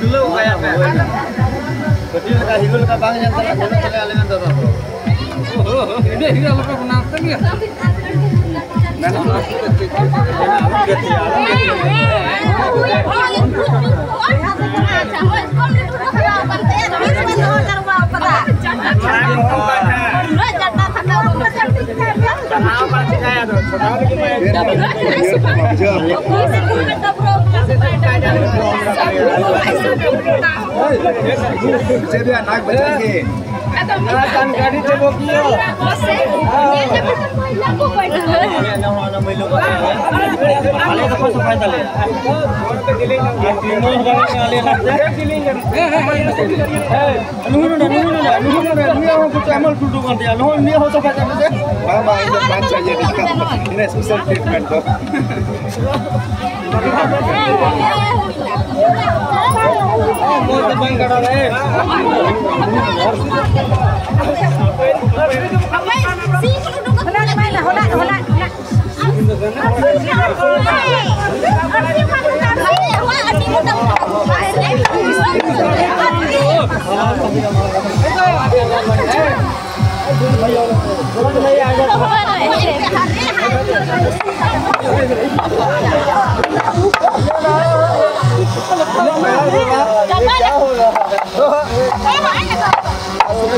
dulu kayak Jadi kita hikul ke bang yang terkena dulu kali aliran tuh. Oh, ini ini kalau ya. Ini gaड़ी से बोकियो आले तो कौन सफ़ाई डाले ये तीनों गाड़ी में आले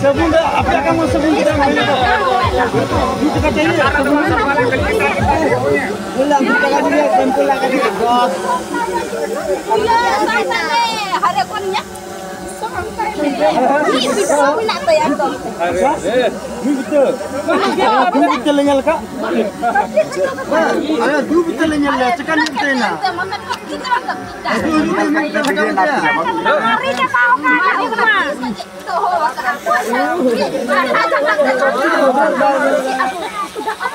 Sebunda, apa yang kamu sebunda dalam ini? Itu. Pulang, kita kan dia, dan pulang kita. Bos. Iya, saya hari akunnya. ಬಿತ್ತಲೆಂಗಲ್ ಕಾ ಅಲ್ಲ ದೂ ಬಿತ್ತಲೆಂಗಲ್ಲ ಚಿಕನ್ ಬಿತ್ತೇನ ಅದು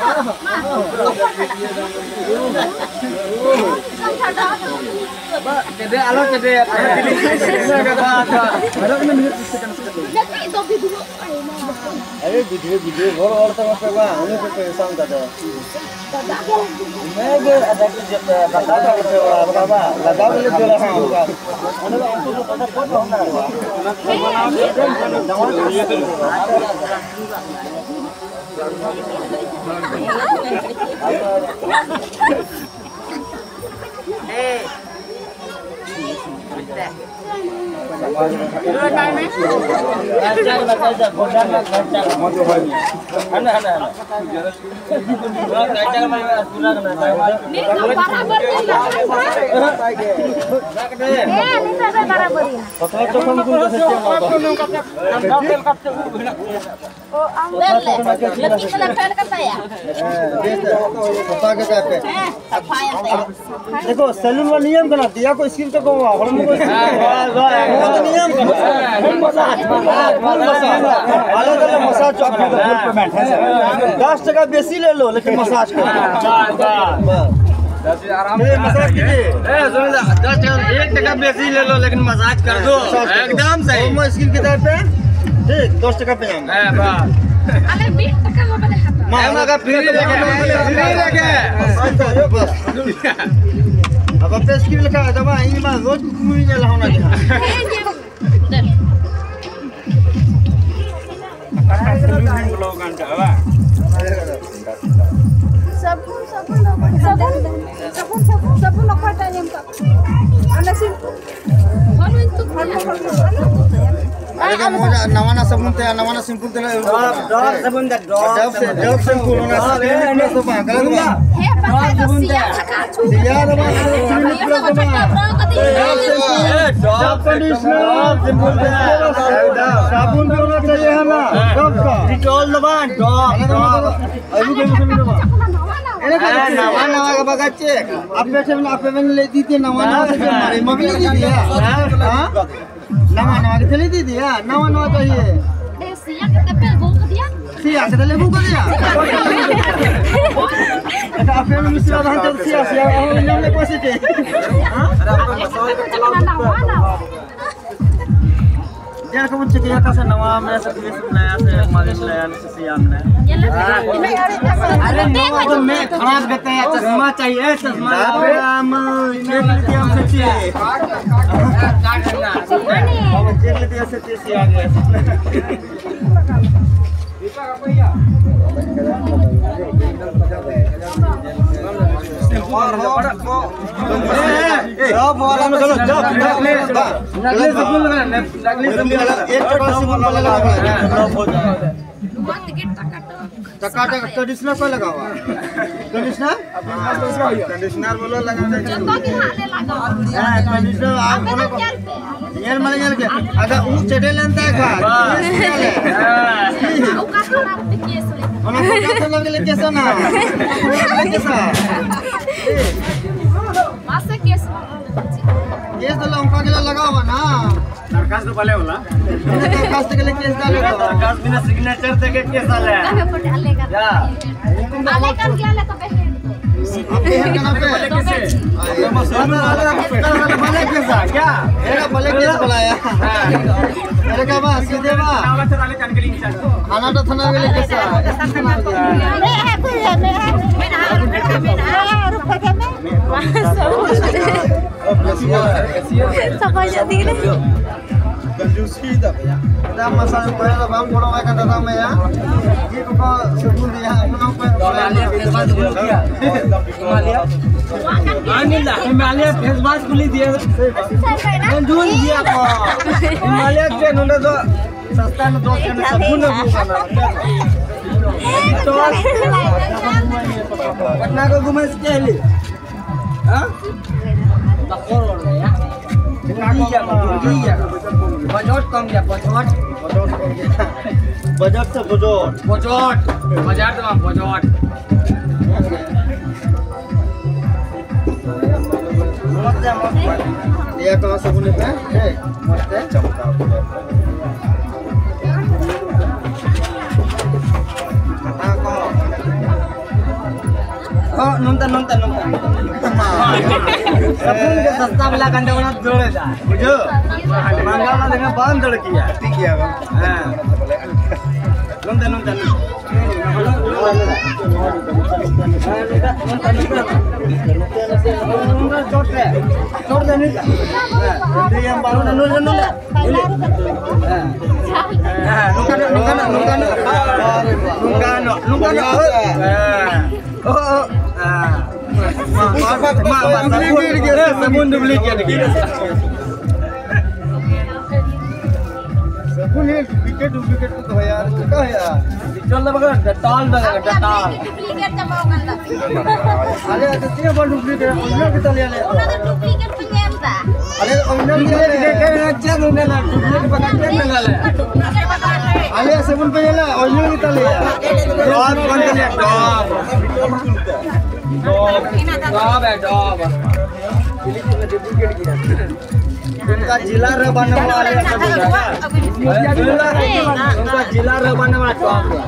betul lenyal kak ada दूध betul lenyal lah cekan betul na दूध betul lenyal cekan betul Hari dia tahu kan aku mah. Tuh, Cede alo cede ada pilih ada apa ada kena minum sekan sekan Jadi itu video. अरे video video घर और तो मत बा हमें पे पैसा दादा मैं के अदा के जब दादा का पे बड़ा बा लगा बोले जो रहा होगा उन्हें तो हमको पता कौन होना है Barabar Eh, ini ada barabar ini. Oh, ambil よし! देखो सैलून का नियम करना दिया को स्किन का कहूँ हम तो नियम फुल मसाज फुल मसाज। अलग अलग मसाज जो आपका फुल पेमेंट है दस टका बेसी ले लो लेकिन मसाज करो। मसाज एक टका बेसी ले लो लेकिन मसाज कर दो। एकदम सही। होम स्किन के पे? ठीक दस टका पे है का लिखा दवा इन में रोज लाना है Sabun, sabun, sabun, sabun, sabun, sabun, sabun, apa tanya mbak? Anak sih, kalau itu kalau kalau मोजा नवाना साबुन ते नवाना सिंपल ते डॉग सबुन दा डब से डब सिंपल होना से साबुन भी होना चाहिए है ना डब का डिटॉल दबा डॉग डॉग अभी के सुन दबा नवा नवा का बगाचे आप बैठे में आप में ले दी थी नवा नवा से मारे मम्मी दी थी हाँ नवा नवा के चली दी थी नवा नवा चाहिए ए के पे बोल दिया सिया से ले बुक दिया এটা আপনি মিশ্রা ধান তো সিয়া সিয়া আমি নামলে কইছে কে यार कौन से किया से नवा में से पुलिस नया से मालिश नया से सिया में अरे नवा तो मैं खराब कहते हैं चश्मा चाहिए चश्मा हम चेक लेते हम से चाहिए हम चेक लेते से चाहिए सिया गया कंडीशनर पे लगा हुआ कंडीशनर कंडीशनर बोलो लगा कंडीशनर आप बोलो। यार माने यार के। अगर ऊ चढ़े लेंता है का हम का ले कैसा कैसा केस तो लंका के लगा हुआ ना। सरकार तो लिए केस डालेगा सरकार बिना के देके केस आले आपके यहाँ कहाँ पे है? भले केस आ क्या मेरा भले केस बुलाया मेरे का तो सीधे तो थाना के लिए केस आ ऐसा थाना हो गया कंजूसी दा भैया दाम मसाले पहले तो बाम फोड़ो का दादा मैं यार ये को सबूत दिया अपना पे हिमालय हिमालय फेस वाश खुली दिए जून दिया को हिमालय के नंदे तो सस्ता में दो के सबून पटना को घुमे से कहली हाँ बजट कम गया बजट? बजट कम गया बजट। से बजट। बजट बजट में बजट। ये कहाँ सबून पे है मस्त है हाँ कहो? हाँ नुनता नुनता नुनता सबून के सस्ता वाला कंडे वाला जोड़े जा बुझो महँगा वाला देखा बाँध दड़ किया ठीक है हाँ नुनता नुनता नुनता छोड़ दे छोड़ दे नुनता ये हम बालों नुनता नुनता हाँ नुनता नुनता नुनता नुनता नुनता नुनता oh oh. Ah. Sabun duplicate सबून है डुप्लीकेट डुप्लीकेट तो है यार। क्या है यार चल बघा डटाल बघा डटाल अरे तो तीन बार डुप्लीकेट ओरिजिनल के तले ले अरे ओरिजिनल के के ले के अच्छा दुने ना डुप्लीकेट बघा के ना ले अरे सबून पे ले ओरिजिनल के तले डॉब बन गया। डॉब डॉग उनका जिला रह बनने वाले उनका जिला रह बनने वाला डॉग है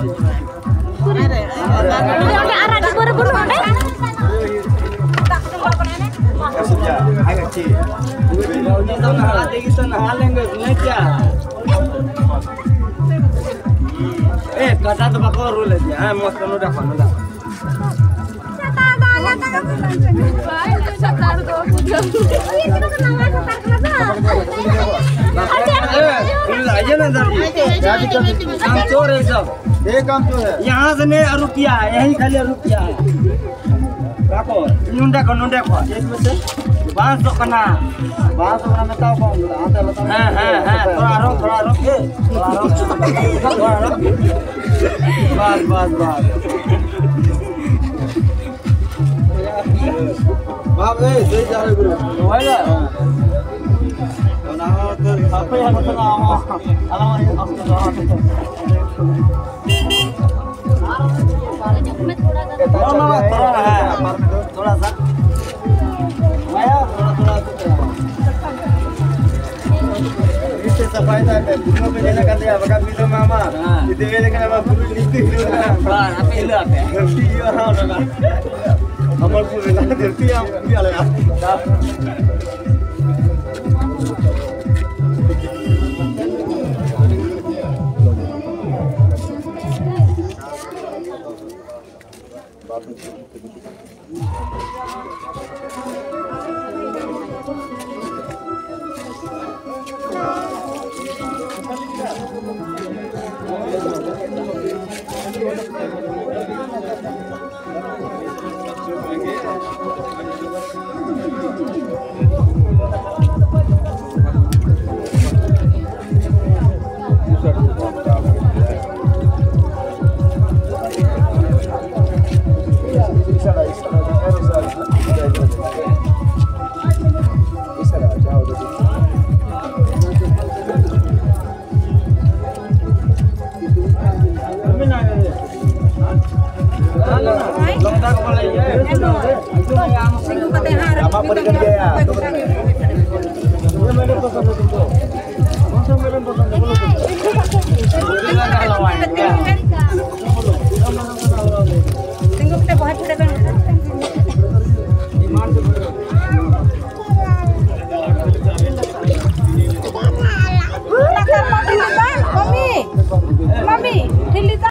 ini ya. Ini ada arah di buru-buru ada. Ini तो नहाते की तो नहा लेंगे नहीं क्या ए कटा तो बको रोले दिया हाँ मस्त नो देखो नो पुलिस आइए ना इधर काम चोर है सब ये काम तो है। यहाँ से नहीं रुपया है यही खाली रुपया है। रखो। नुंडे को नुंडे को। इसमें से। पाँच सौ कना बात तो मैं बताओ कौन आता बताओ हाँ हाँ हाँ थोड़ा रोक थोड़ा रोक थोड़ा रोक। थोड़ा रोक। बस बस बस। बाप ए सही जा रहे गुरु होएगा बनाओ तो apa yang aku tahu alamat aku tahu थोड़ा ना थोड़ा है थोड़ा सा आया थोड़ा थोड़ा इससे सफ़ाई था दुनिया पे जाने का दिया बका भी तो मामा हाँ। इतने वेले का मैं पूरी लिखती हूँ Bang, apa yang lu apa? धरती और हाँ लगा हमारे पूरे ना धरती हम भी अलग Longgar Tengo que trabajar por acá.